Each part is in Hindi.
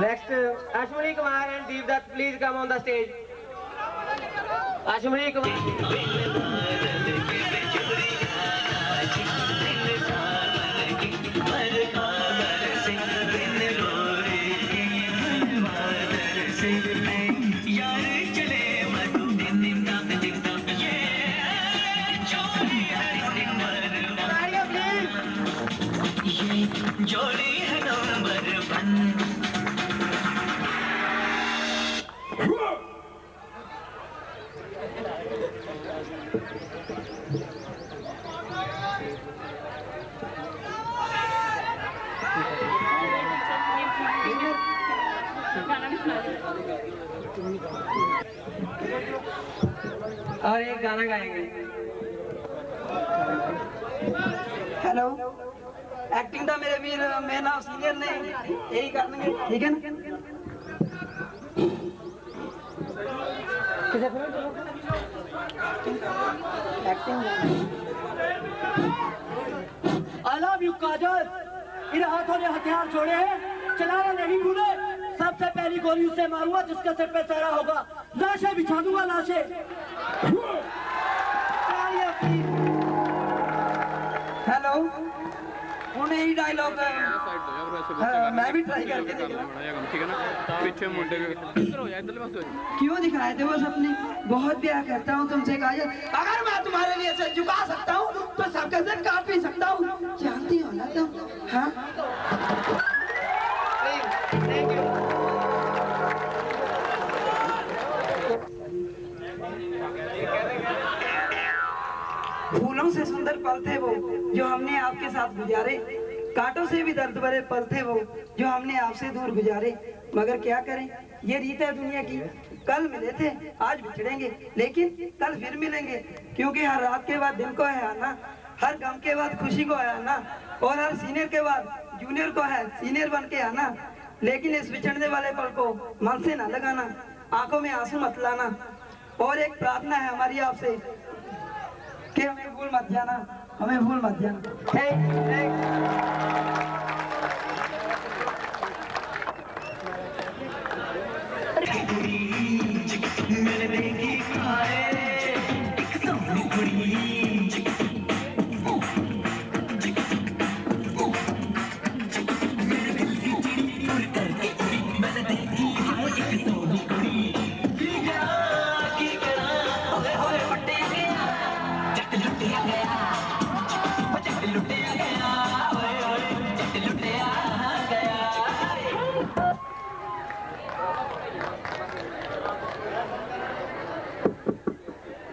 Next Ashwini Kumar and Deepdutt please come on the stage Ashwini जोड़ी है नंबर वन और एक गाना गाएँगे। हेलो एक्टिंग था मेरे वीर मैं ना सिंगर ने यही कर देंगे ठीक है ना? लव यू काजल। इन हाथों ने हथियार छोड़े हैं। चलाना नहीं भूले सबसे पहली गोली उससे मारूँगा जिसके सिर पे चेहरा होगा। लाशें बिछा दूँगा लाशें। हेलो ਹੁਣ ਇਹੀ ਡਾਇਲੌਗ मैं भी ट्राई करके देख रहा हूं। ਠੀਕ ਹੈ ਨਾ ਪਿੱਛੇ ਮੁੰਡੇ ਇੱਧਰ ਹੋ ਜਾ ਇੱਧਰਲੇ ਪਾਸੇ ਹੋ ਜਾ क्यों दिखाए थे वो सपने बहुत प्यार करता हूँ तुमसे काजल अगर मैं तुम्हारे लिए से झुका सकता हूँ तो सबके सिर काट भी सकता हूँ जानती हो ना तुम हाँ फूलों से सुंदर पल थे वो जो हमने आपके साथ गुजारे? कांटों से भी दर्द भरे पल थे वो जो हमने आपसे दूर गुजारे। मगर क्या करें? ये रीत है दुनिया की। कल मिले थे, आज बिछड़ेंगे, लेकिन कल फिर मिलेंगे। क्योंकि हर रात के बाद दिन को है आना, हर गम के बाद खुशी को है आना, और हर सीनियर के बाद जूनियर को है सीनियर बन के आना। लेकिन इस बिछड़ने वाले पल को मन से ना लगाना, आँखों में आँसू मत लाना। और एक प्रार्थना है हमारी आपसे कि हमें भूल मत जाना हमें भूल मत जाना। देखी खाए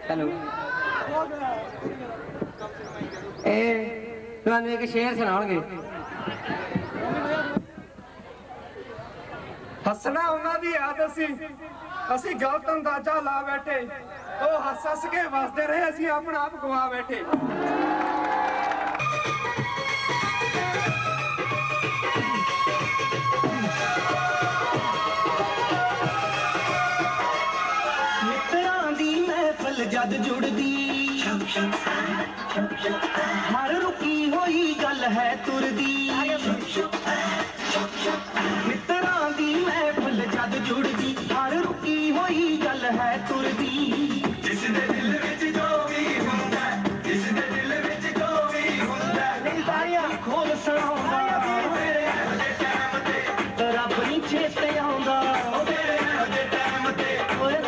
ਹੈਲੋ। ਇਹ ਤੁਹਾਨੂੰ ਇੱਕ ਸ਼ੇਰ ਸੁਣਾਉਣਗੇ। ਹੱਸਣਾ ਉਹਨਾਂ ਦੀ ਆਦਤ ਸੀ। ਅਸੀਂ ਗਲਤ ਅੰਦਾਜ਼ਾ ਲਾ ਬੈਠੇ। ਉਹ ਹੱਸ ਹੱਸ ਕੇ ਵਸਦੇ ਰਹੇ ਅਸੀਂ ਆਪਣਾ ਆਪ ਗਵਾ ਬੈਠੇ। ਮਿੱਤਰਾਂ ਦੀ ਮਹਿਫਲ ਜਦ ਜੁੜਦੀ। ਹਰ ਰੁਕੀ ਹੋਈ ਗੱਲ ਹੈ ਤੁਰਦੀ।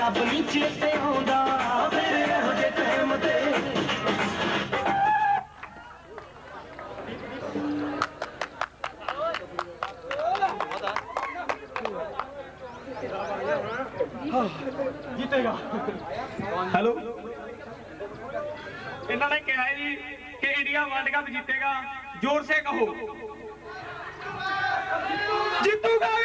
ਰੱਬ ਨਹੀਂ ਚੇਤੇ ਆਉਂਦਾ ਤੇਰੇ ਇਹੋ ਜਿਹੇ ਟਾਈਮ ਤੇ ਹੈਲੋ ਇਹਨਾਂ ਨੇ ਕਿਹਾ ਹੈ ਜੀ ਕਿ ਇੰਡੀਆ ਵਰਲਡ ਕੱਪ जीतेगा जोर से कहो जीतूगा भी